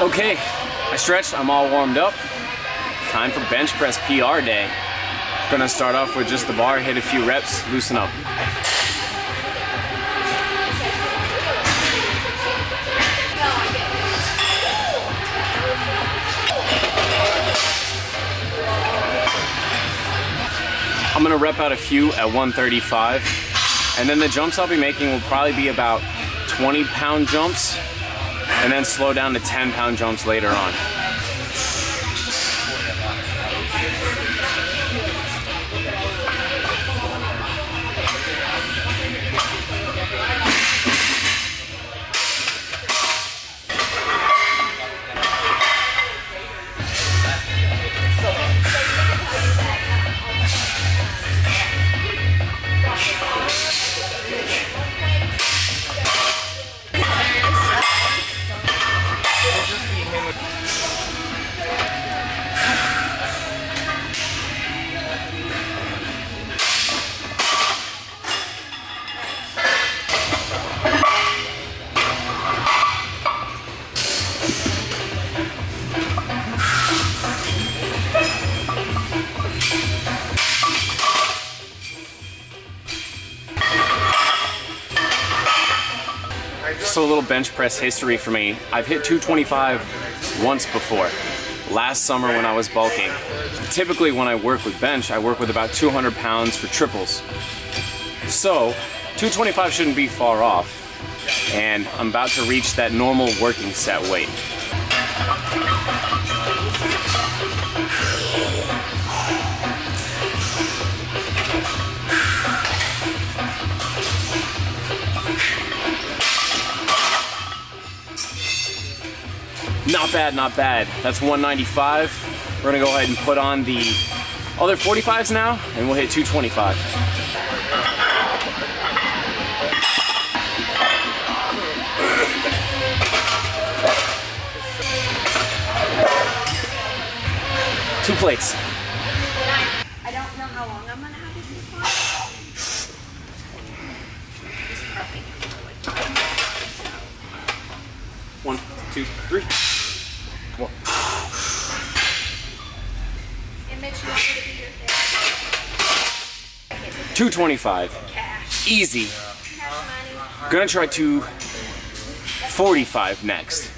Okay, I stretched, I'm all warmed up. Time for bench press PR day. Gonna start off with just the bar, hit a few reps, loosen up. I'm gonna rep out a few at 135. And then the jumps I'll be making will probably be about 20 pound jumps and then slow down to 10 pound jumps later on. So a little bench press history for me. I've hit 225 once before. Last summer when I was bulking. Typically when I work with bench, I work with about 200 pounds for triples. So 225 shouldn't be far off. And I'm about to reach that normal working set weight. Not bad, not bad. That's 195. We're gonna go ahead and put on the other 45s now, and we'll hit 225. Two plates. I don't know how long I'm gonna have this new car. One, two, three. 225. Easy. Gonna try 245 next.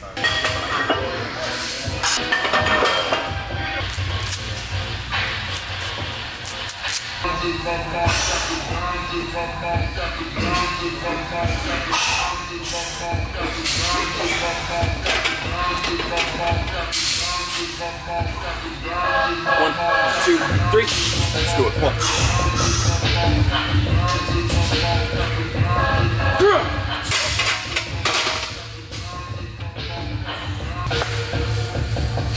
One, two, three. Let's do it. One.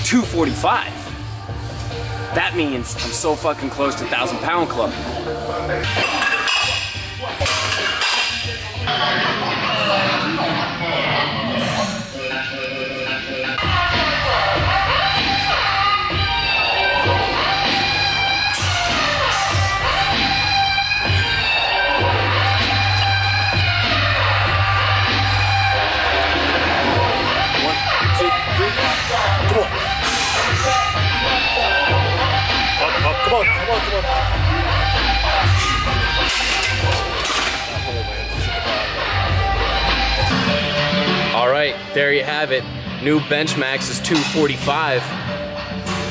245. That means I'm so fucking close to 1,000 pound club. Come on. Up, up, come on, come on, come on. All right, there you have it. New bench max is 245.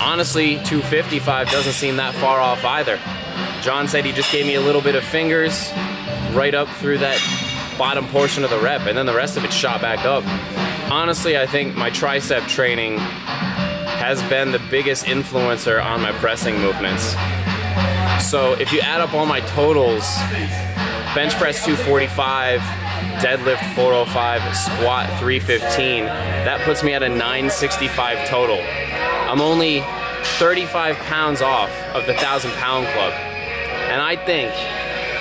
Honestly, 255 doesn't seem that far off either. John said he just gave me a little bit of fingers right up through that bottom portion of the rep, and then the rest of it shot back up. Honestly, I think my tricep training has been the biggest influencer on my pressing movements. So if you add up all my totals, bench press 245, deadlift 405, squat 315, that puts me at a 965 total. I'm only 35 pounds off of the 1,000 pound club. And I think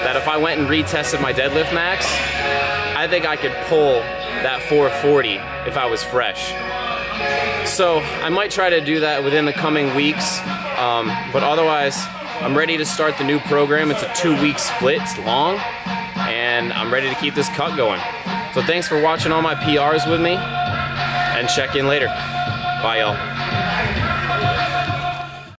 that if I went and retested my deadlift max, I think I could pull that 440 if I was fresh. So I might try to do that within the coming weeks, um, but otherwise, I'm ready to start the new program. It's a two-week split, it's long, and I'm ready to keep this cut going. So thanks for watching all my PRs with me, and check in later. Bye, y'all.